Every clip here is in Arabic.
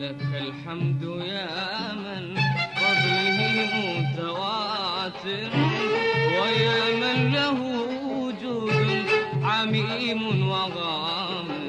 لك الحمد يا من فضله متواتر ويا من له وجود عميم وغامر.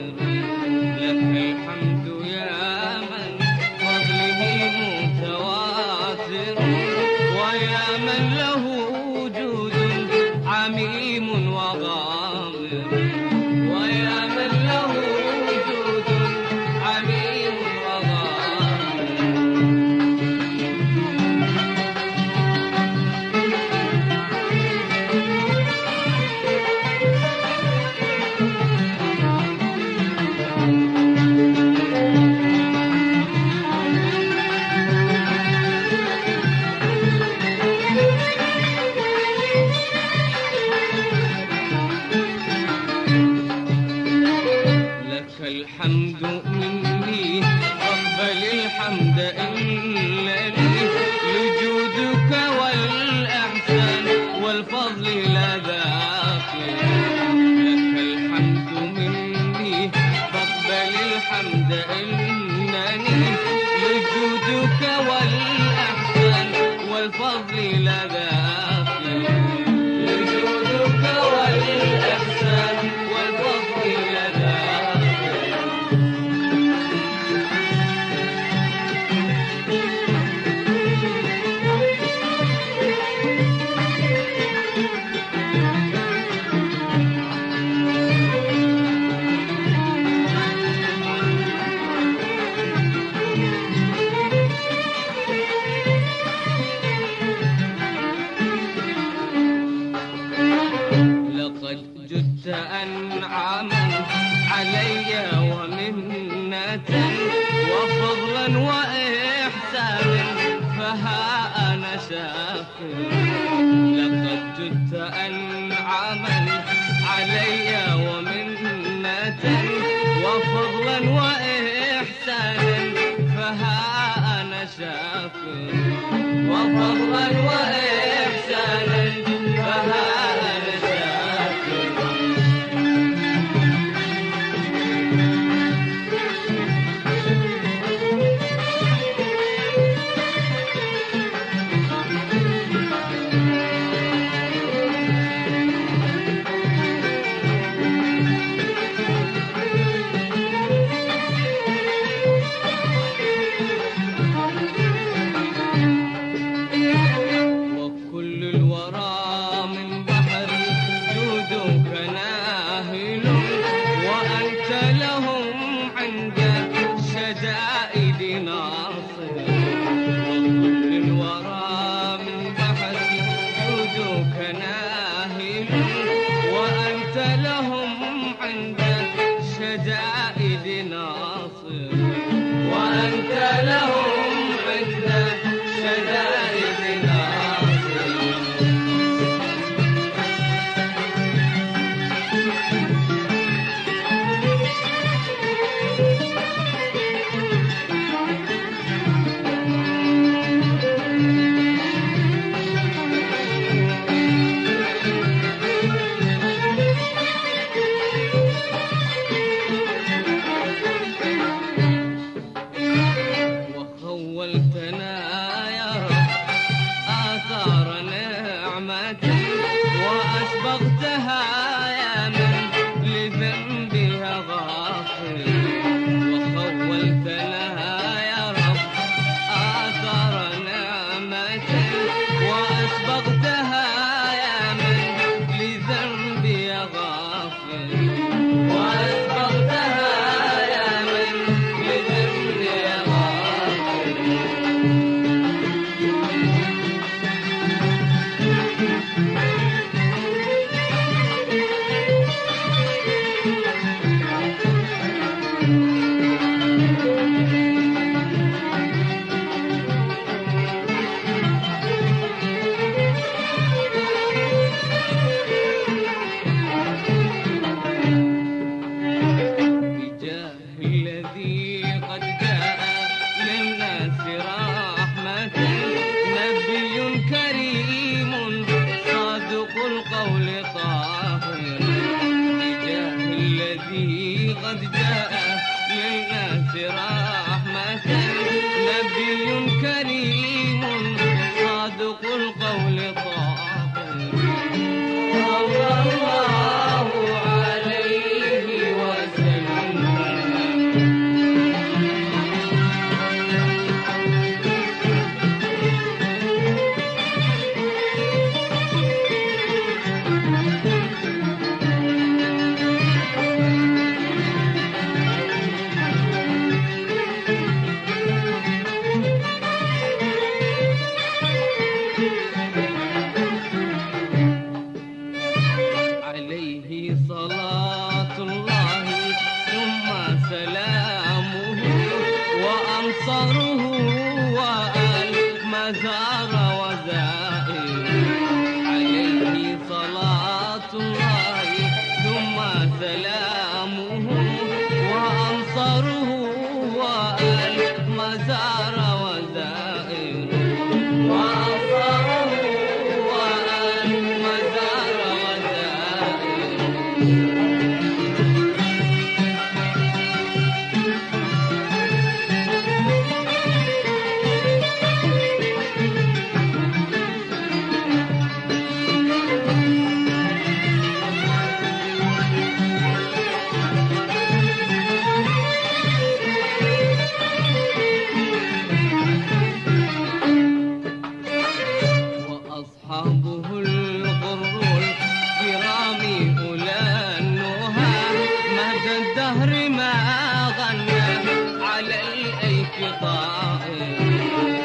علي ومنة وفضلا وإحسانا فها أنا شاكر لقد جدت أنعما علي ومنة وفضلا وإحسانا فها أنا شاكر وفضلا وإحسانا غنى على الأيك طائر